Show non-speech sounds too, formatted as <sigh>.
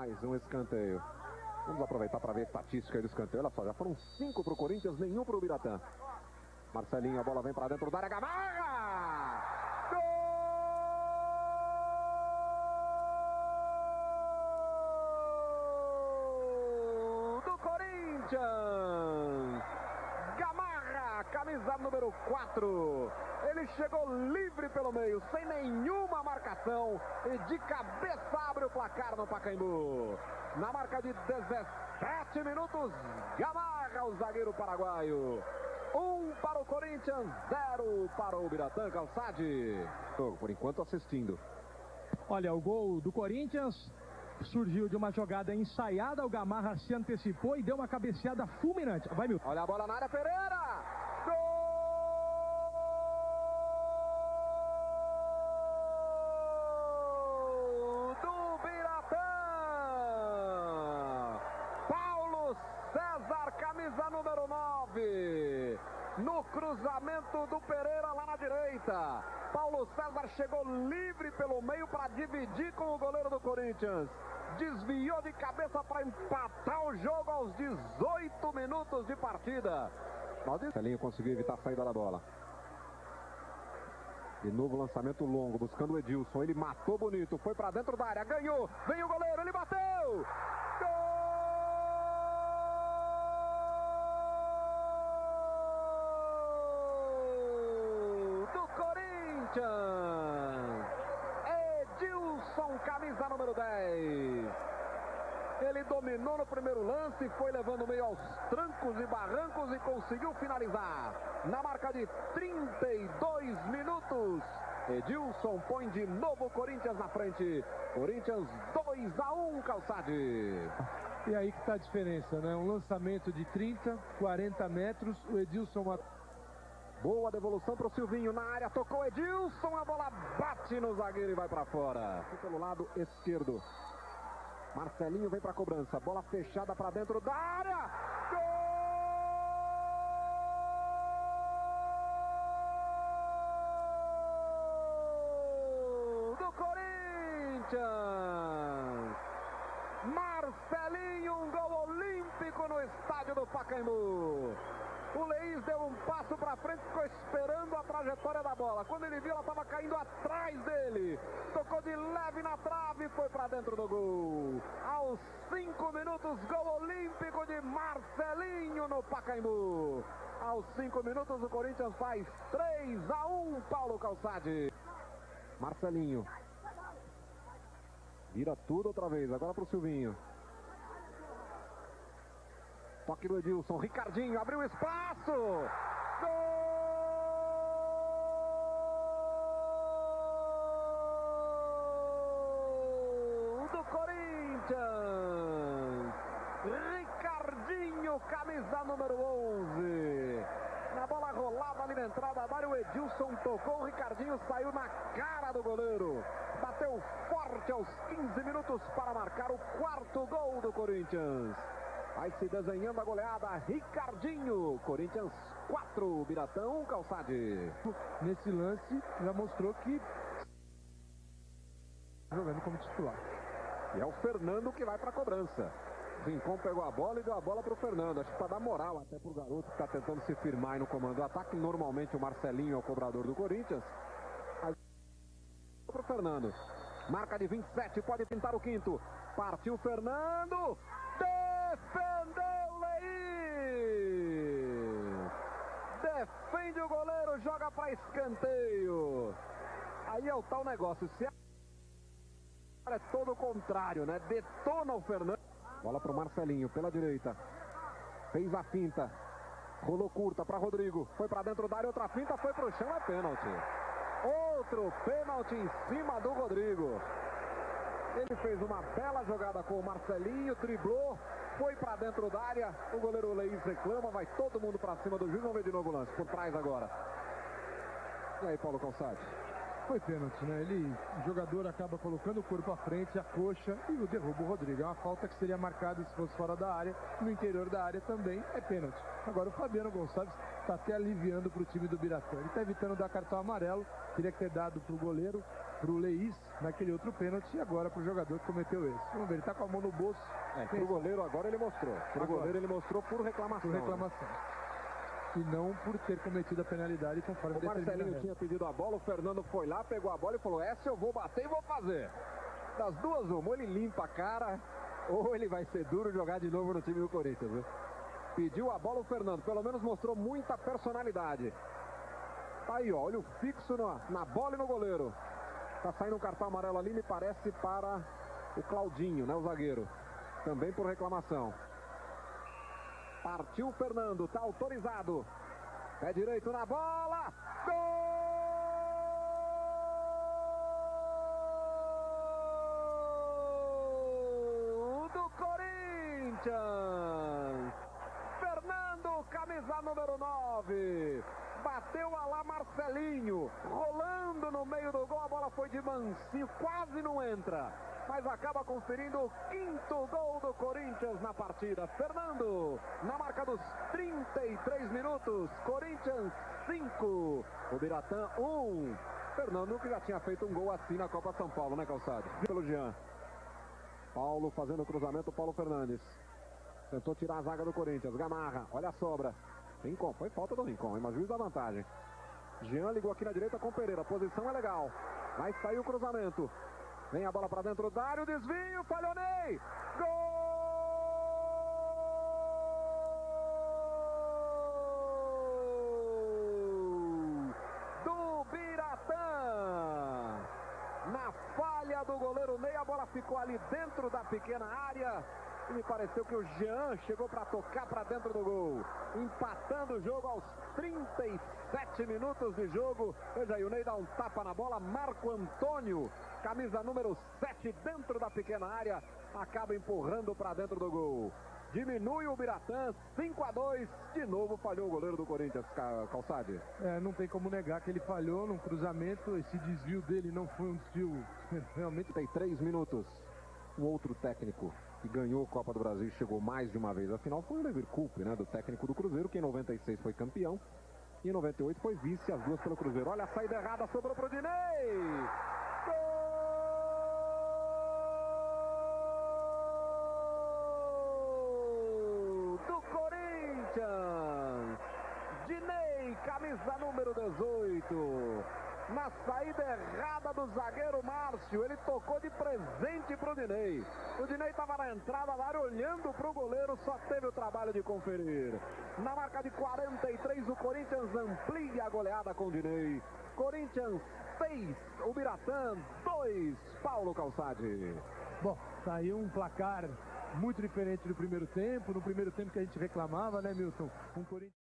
mais um escanteio. Vamos aproveitar para ver a estatística do escanteio. Olha só, já foram cinco para o Corinthians, nenhum para o Biratã. Marcelinho, a bola vem para dentro da área. Gamarra! Gol do Corinthians! Gamarra, camisa número 4. Ele chegou livre pelo meio, sem nenhuma marcação. E de cabeça abre o placar no Pacaembu. Na marca de 17 minutos, Gamarra, o zagueiro paraguaio. Um para o Corinthians, zero para o Biratã Calçade. Por enquanto assistindo. Olha, o gol do Corinthians surgiu de uma jogada ensaiada. O Gamarra se antecipou e deu uma cabeceada fulminante. Vai, Milton. Olha a bola na área, Pereira! Gol do Biratã! Paulo César, camisa número 9. No do Pereira lá na direita. Paulo César chegou livre pelo meio para dividir com o goleiro do Corinthians. Desviou de cabeça para empatar o jogo aos 18 minutos de partida. Celinho conseguiu evitar a saída da bola. De novo lançamento longo, buscando o Edilson. Ele matou bonito, foi para dentro da área, ganhou. Vem o goleiro, ele bateu! Gol do Corinthians! Edilson, camisa número 10. Ele dominou no primeiro lance, foi levando meio aos trancos e barrancos e conseguiu finalizar. Na marca de 32 minutos, Edilson põe de novo o Corinthians na frente. Corinthians 2 a 1, Calçade. E aí que está a diferença, né? Um lançamento de 30, 40 metros, o Edilson Boa devolução para o Silvinho na área, tocou Edilson, a bola bate no zagueiro e vai para fora. Pelo lado esquerdo. Marcelinho vem para a cobrança, bola fechada para dentro da área. Gol do Corinthians! Marcelinho, um gol olímpico no estádio do Pacaembu. O Leís deu um passo para frente, ficou esperando a trajetória da bola. Quando ele viu, ela estava caindo atrás dele. Tocou de leve na trave e foi para dentro do gol. Aos cinco minutos, gol olímpico de Marcelinho no Pacaembu. Aos cinco minutos, o Corinthians faz 3 a 1, Paulo Calçade. Marcelinho. Vira tudo outra vez, agora para o Silvinho. Toque do Edilson, Ricardinho abriu espaço. Gol do Corinthians. Ricardinho, camisa número 11. Na bola rolada ali na entrada da o Edilson tocou, o Ricardinho saiu na cara do goleiro. Bateu forte aos 15 minutos para marcar o quarto gol do Corinthians. Vai se desenhando a goleada, Ricardinho. Corinthians 4, Biratão, Calçade. Nesse lance já mostrou que jogando como titular. E é o Fernando que vai para a cobrança. Rincon pegou a bola e deu a bola para o Fernando. Acho que para dar moral até para o garoto que está tentando se firmar no comando do ataque. Normalmente o Marcelinho é o cobrador do Corinthians. Para o Fernando. Marca de 27, pode pintar o quinto. Partiu Fernando. Defendeu Leís! Defende o goleiro, joga para escanteio. Aí é o tal negócio. Se é todo o contrário, né? Detona o Fernando. Bola para o Marcelinho, pela direita. Fez a finta. Rolou curta para Rodrigo. Foi para dentro da área, outra finta, foi para o chão, é pênalti. Outro pênalti em cima do Rodrigo. Ele fez uma bela jogada com o Marcelinho, driblou, foi para dentro da área. O goleiro Leís reclama, vai todo mundo para cima do juiz. Vamos ver de novo o lance, por trás agora. E aí, Paulo Calçade? Foi pênalti, né? Ele, o jogador acaba colocando o corpo à frente, a coxa e o derruba o Rodrigo. É uma falta que seria marcada se fosse fora da área. No interior da área também é pênalti. Agora o Fabiano Gonçalves está até aliviando para o time do Biratã. Ele está evitando dar cartão amarelo, teria que ter dado para o goleiro. pro Leís naquele outro pênalti e agora pro jogador que cometeu esse. Vamos ver, ele tá com a mão no bolso. É, pro goleiro agora ele mostrou. Pro Agora. goleiro ele mostrou por reclamação. por reclamação. E não por ter cometido a penalidade conforme O Marcelinho tinha pedido a bola, o Fernando foi lá, pegou a bola e falou: Essa eu vou bater e vou fazer. Das duas, uma, ou ele limpa a cara, ou ele vai ser duro jogar de novo no time do Corinthians. Viu? Pediu a bola o Fernando, pelo menos mostrou muita personalidade. Tá aí, ó, olha o fixo na, na bola e no goleiro. Tá saindo um cartão amarelo ali, me parece para o Claudinho, né, o zagueiro. Também por reclamação. Partiu Fernando, tá autorizado. Pé direito na bola. Gol do Corinthians. Fernando, camisa número 9. Bateu a lá Marcelinho, rolando no meio do gol, a bola foi de mansinho, quase não entra, mas acaba conferindo o quinto gol do Corinthians na partida. Fernando, na marca dos 33 minutos, Corinthians 5, o Biratã 1. Fernando que já tinha feito um gol assim na Copa São Paulo, né, Calçado? Pelo Jean. Paulo fazendo o cruzamento, Paulo Fernandes. Tentou tirar a zaga do Corinthians. Gamarra, olha a sobra. Rincon, foi falta do Rincon, mas juiz da vantagem. Jean ligou aqui na direita com Pereira. Posição é legal. Mas saiu o cruzamento. Vem a bola para dentro da área. O desvio. Falhou Ney. Gol do Biratã. Na falha do goleiro Ney, a bola ficou ali dentro da pequena área. E me pareceu que o Jean chegou para tocar para dentro do gol. Empatando o jogo aos 37 minutos de jogo. Veja aí, o Ney dá um tapa na bola. Marco Antônio, camisa número 7, dentro da pequena área. Acaba empurrando para dentro do gol. Diminui o Biratã, 5 a 2. De novo falhou o goleiro do Corinthians, Ca- Calçade. É, não tem como negar que ele falhou num cruzamento. Esse desvio dele não foi um desvio <laughs> realmente. 33 minutos. O outro técnico que ganhou a Copa do Brasil e chegou mais de uma vez à final foi o Levir Coupe, né? Do técnico do Cruzeiro, que em 96 foi campeão. E em 98 foi vice, as duas pelo Cruzeiro. Olha a saída errada, sobrou pro Dinei! Gol do Corinthians! Dinei, camisa número 18. Na saída errada do zagueiro Márcio, ele tocou de presente pro Dinei. O Dinei estava na entrada da área olhando pro goleiro, só teve o trabalho de conferir. Na marca de 43, o Corinthians amplia a goleada com o Dinei. Corinthians 6, o Biratã 2, Paulo Calçade. Bom, tá aí um placar muito diferente do primeiro tempo. No primeiro tempo que a gente reclamava, né, Milton? Um Corinthians.